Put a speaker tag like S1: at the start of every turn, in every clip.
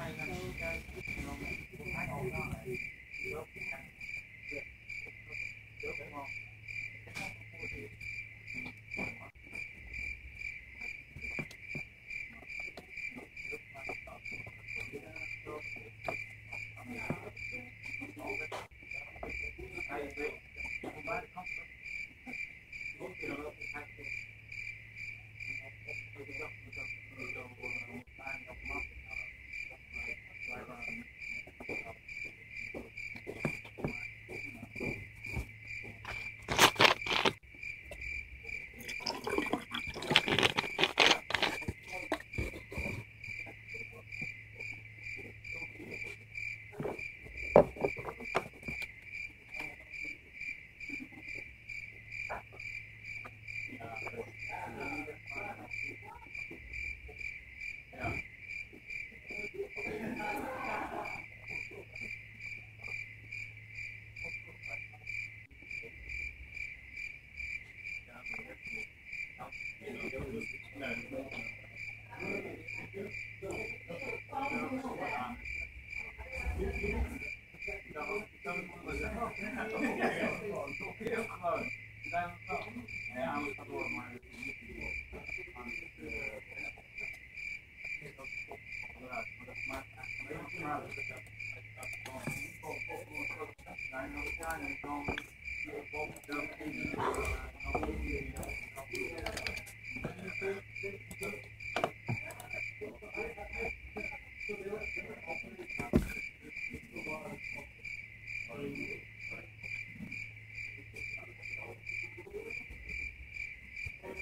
S1: Thank you.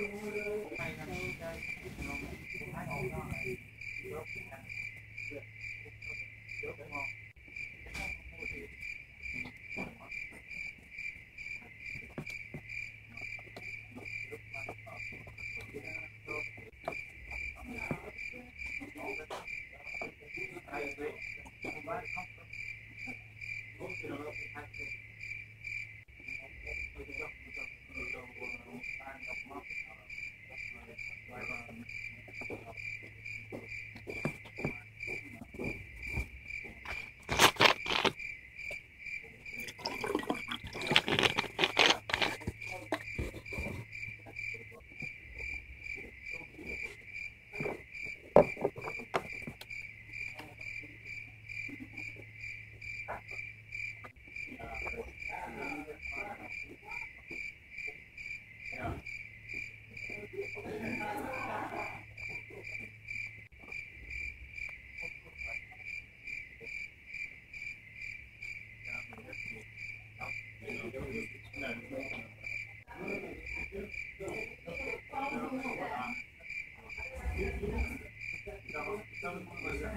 S1: 看一下时间，几点钟？我看一下。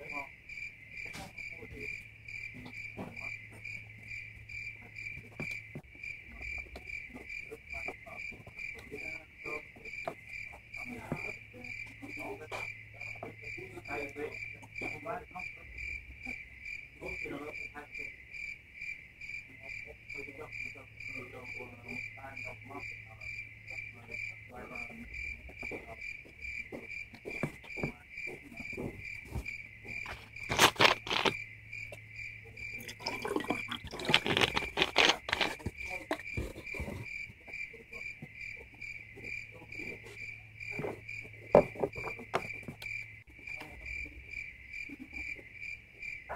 S1: Nothing wrong.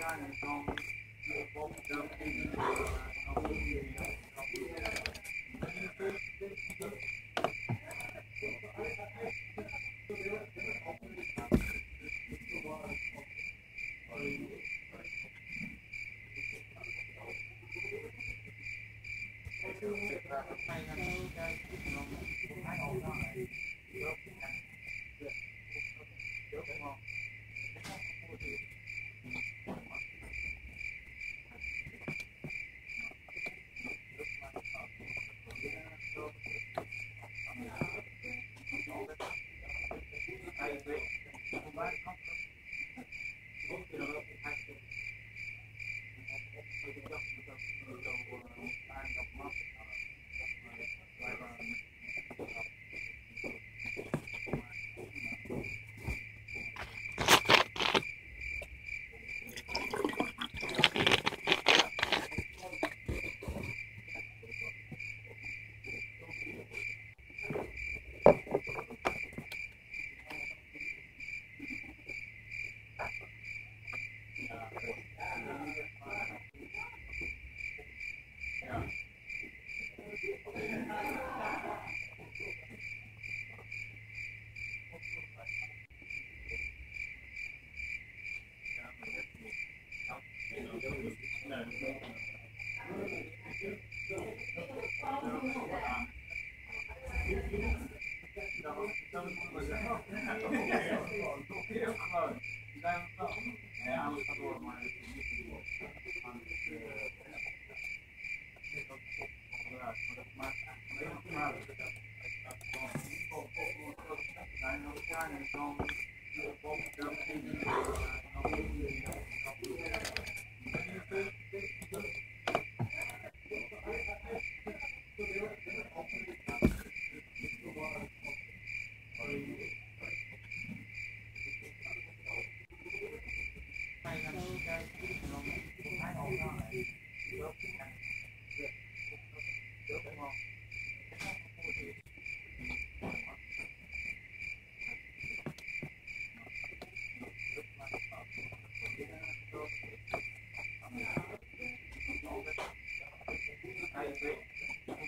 S1: dan dan Thank you. Thank you. Amen.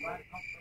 S1: Right.